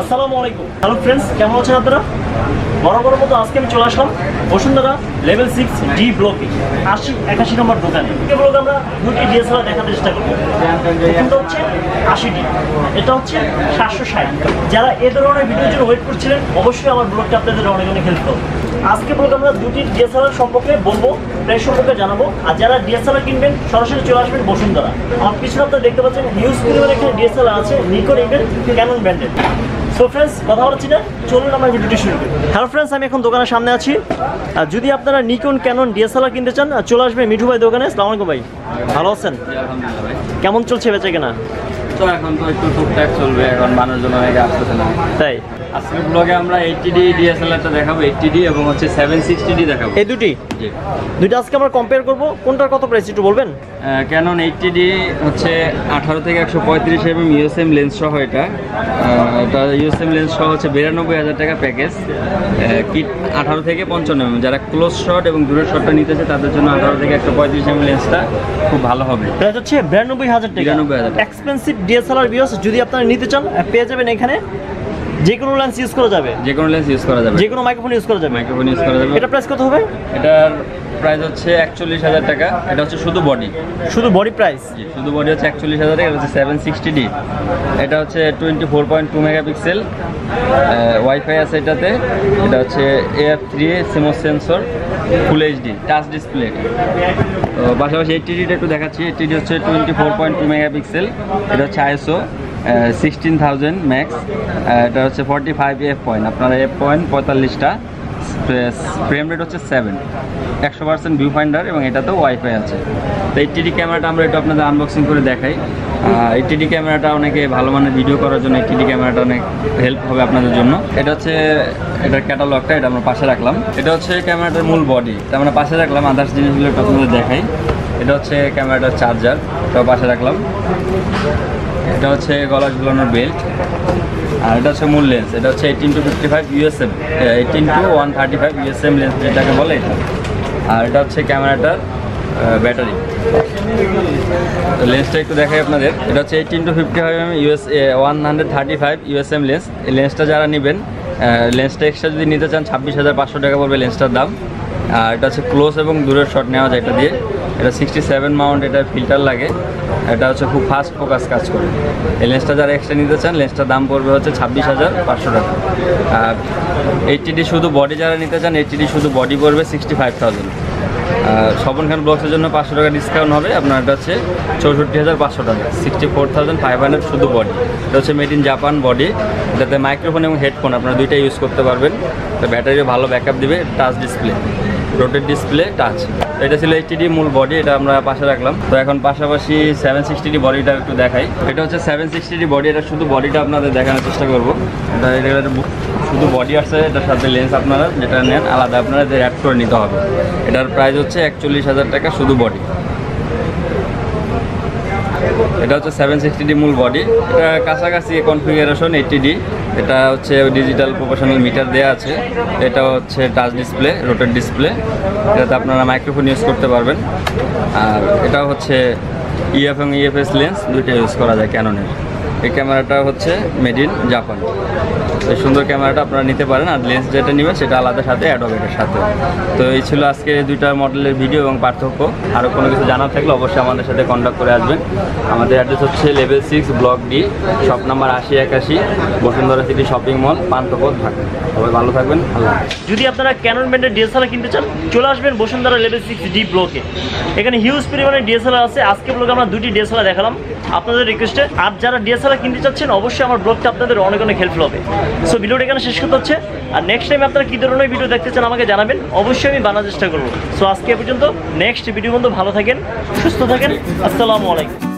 আসসালামু আলাইকুম। Hello friends কেমন আছেন আপনারা? বরাবর মতো আজকে আমি চলে আসলাম বসুন্ধরা লেভেল সিক্স ডি ব্লকে আশি একাশি নম্বর দোকানে। কেবল আমরা দুটি ডিএসএলআর দেখাতে চেষ্টা করব। প্রথমটা হচ্ছে আশি ডি এটা হচ্ছে সাতশো ষাট। যারা এ ধরনের ভিডিওর জন্য ওয়েট করছিলেন, অবশ্যই আমার ব্লগটা আপনাদের অনেক অনেক হেল্প করবে। আজকে ব্লগ আমরা দুটি ডিএসএলআর সম্পর্কে বলব প্রাইস সম্পর্কে জানাব। আর যারা ডিএসএলআর কিনবেন, সরাসরি চলে আসবেন বসুন্ধরা। আমার পিছনে আপনারা দেখতে পাচ্ছেন হিউজ পরিমাণে এখানে ডিএসএলআর আছে নিকন ইভেন ক্যানন ব্র্যান্ডের সো ফ্রেন্ডস কথা হচ্ছে না চলুন আমরা ভিডিওটি শুরু করি। হ্যালো ফ্রেন্ডস আমি এখন দোকানের সামনে আছি। আর যদি আপনারা নিকন ক্যানন ডিএসএলআর কিনতে চান চলে আসবে মিঠু ভাই দোকানে। আসসালামু আলাইকুম ভাই। ভালো আছেন? আলহামদুলিল্লাহ ভাই। কেমন চলছে বেচে কেনা? তো এখন তো একটু টুকটাক চলবে এখন মানুষজন অনেকে আসতেছে না। তাই? আজকের ব্লগে আমরা এইচডি ডিএসএলআরটা দেখাবো এইচডি এবং হচ্ছে সেভেন সিক্সটি দেখাবো। এই দুটি? জি। দুইটা আজকে আমরা কম্পেয়ার করব। কোনটার কত প্রাইস একটু বলবেন? ক্যানন এইচডি হচ্ছে আঠারো থেকে একশো পঁয়ত্রিশ এম ইউএসএম লেন্স সহ এটা। এটা ইউএসএম লেন্স সহ হচ্ছে বিরানব্বই হাজার টাকা প্যাকেজ কিট আঠারো থেকে পঞ্চান্ন এম যারা ক্লোজ শট এবং দূরের শটটা নিতেছে তাদের জন্য আঠারো থেকে একশো পঁয়ত্রিশ এম লেন্সটা খুব ভালো হবে। প্রাইস হচ্ছে বিরানব্বই হাজার টাকা। 92,000 টাকা। এক্সপেন্সিভ ডিএসএলআর বিওস যদি আপনারা নিতে চান পেয়ে যাবেন এখানে। যে কোনো লেন্স ইউজ করা যাবে? যে কোনো লেন্স ইউজ করা যাবে। যে কোনো মাইক্রোফোন ইউজ করা যাবে? মাইক্রোফোন ইউজ করা যাবে। এটা প্রাইস কত হবে? এটার প্রাইস হচ্ছে একচল্লিশ হাজার টাকা। এটা হচ্ছে শুধু বডি শুধু বডি প্রাইস জি শুধু বডি হচ্ছে একচল্লিশ হাজার টাকা এটা হচ্ছে সেভেন সিক্সটি ডি এটা হচ্ছে twenty four point two megapixel wifi আছে এটাতে। এটা হচ্ছে F three CMOS sensor full HD touch display তো পাশাপাশি এইচডিটা একটু দেখাচ্ছি। এইচডি হচ্ছে twenty four point two megapixel এটা হচ্ছে আইএসও সিক্সটিন থাউজেন্ড ম্যাক্স এটা হচ্ছে ফর্টি ফাইভ এফ পয়েন্ট আপনার এফ পয়েন্ট পঁয়তাল্লিশটা ফ্রেম রেট হচ্ছে সেভেন একশো পার্সেন্ট ভিউ ফাইন্ডার এবং এটাতেও ওয়াইফাই আছে। তো এইচডি ক্যামেরাটা আমরা একটু আপনাদের আনবক্সিং করে দেখাই। এইচডি ক্যামেরাটা অনেকে ভালো মানের ভিডিও করার জন্য এইচডি ক্যামেরাটা অনেক হেল্প হবে আপনাদের জন্য। এটা হচ্ছে এটার ক্যাটালগটা এটা আমরা পাশে রাখলাম। এটা হচ্ছে ক্যামেরাটার মূল বডি এটা আমরা পাশে রাখলাম আদার্স জিনিসগুলো একটু আপনাদের দেখাই। এটা হচ্ছে ক্যামেরাটার চার্জার এটাও পাশে রাখলাম। এটা হচ্ছে গলা ঝুলানোর বেল্ট আর এটা হচ্ছে মূল লেন্স এটা হচ্ছে eighteen to fifty five USM eighteen to one thirty five USM lens যেটাকে বলে আর এটা হচ্ছে ক্যামেরাটার ব্যাটারি লেন্সটা একটু দেখাই আপনাদের। এটা হচ্ছে eighteen to fifty five M US one hundred thirty five USM lens এই লেন্সটা যারা নেবেন লেন্সটা এক্সট্রা যদি নিতে চান, ছাব্বিশ হাজার পাঁচশো টাকা পড়বে লেন্সটার দাম। আর এটা হচ্ছে ক্লোজ এবং দূরের শট নেওয়া যায় এটা দিয়ে। এটা সিক্সটি সেভেন মাউন্ট এটা ফিল্টার লাগে। এটা হচ্ছে খুব ফাস্ট ফোকাস কাজ করে। এই লেন্সটা যারা এক্সট্রা নিতে চান, লেন্সটার দাম পড়বে হচ্ছে ছাব্বিশ হাজার পাঁচশো টাকা। আর এইচডি শুধু বডি যারা নিতে চান এইচডি শুধু বডি পড়বে sixty five thousand Swapan Khan ব্লগসের জন্য পাঁচশো টাকা ডিসকাউন্ট হবে। আপনার এটা হচ্ছে চৌষট্টি হাজার পাঁচশো টাকা। Sixty four thousand five hundred শুধু বডি এটা হচ্ছে মেড ইন জাপান বডি এটাতে মাইক্রোফোন এবং হেডফোন আপনারা দুইটাই ইউজ করতে পারবেন। তো ব্যাটারিও ভালো ব্যাকআপ দিবে touch display rotated display touch. এটা ছিল এইচডি মূল বডি এটা আমরা পাশে রাখলাম। তো এখন পাশাপাশি সেভেন সিক্সটি বডিটা একটু দেখাই। এটা হচ্ছে সেভেন সিক্সটি বডি এটা শুধু বডিটা আপনাদের দেখানোর চেষ্টা করব। এটা এটা শুধু বডি আসছে এটার সাথে লেন্স আপনারা যেটা নেন, আলাদা আপনারা অ্যাড করে নিতে হবে। এটার প্রাইস হচ্ছে একচল্লিশ হাজার টাকা শুধু বডি এটা হচ্ছে সেভেন সিক্সটি মূল বডি এটা কাছাকাছি কনফিগারেশন এইটি ডি এটা হচ্ছে ডিজিটাল প্রফেশনাল মিটার দেওয়া আছে। এটা হচ্ছে টাচ ডিসপ্লে রোটেড ডিসপ্লে এটাতে আপনারা মাইক্রোফোন ইউজ করতে পারবেন। আর এটা হচ্ছে ইএফ এবং ইএফএস লেন্স দুইটা ইউজ করা যায় ক্যাননের এই ক্যামেরাটা হচ্ছে মেড ইন জাপান এই সুন্দর ক্যামেরাটা আপনারা নিতে পারেন আর লেন্স যেটা নেবেন সেটা আলাদা সাথে অ্যাড হবে এটার সাথে। তো এই ছিল আজকে দুইটা মডেলের ভিডিও এবং পার্থক্য। আরও কোনো কিছু জানার থাকলে অবশ্যই আমাদের সাথে কন্ট্যাক্ট করে আসবেন। আমাদের অ্যাড্রেস হচ্ছে level six block D shop number আশি একাশি, Bashundhara city shopping mall Panthapath, Dhaka. সবাই ভালো থাকবেন, আল্লাহ যদি আপনারা ক্যানন ব্র্যান্ডের ডিএসএলআর কিনতে চান, চলে আসবেন বসুন্ধরা লেভেল সিক্স ডি ব্লকে এখানে হিউজ পরিমাণে ডিএসএলআর আছে। আজকে ব্লকে আমরা দুটি ডিএসএলআর দেখালাম। আপনাদের রিকোয়েস্টে আর যারা ডিএসএলআর কিনতে চাচ্ছেন, অবশ্যই আমার ব্লগটা আপনাদের অনেক অনেক হেল্পফুল হবে। সো ভিডিওটা এখানে শেষ করতে হচ্ছে। আর নেক্সট টাইম আপনারা কী ধরনের ভিডিও দেখতে চান আমাকে জানাবেন, অবশ্যই আমি বানার চেষ্টা করব। সো আজকে পর্যন্ত নেক্সট ভিডিও পর্যন্ত ভালো থাকেন, সুস্থ থাকেন, আসসালামু আলাইকুম।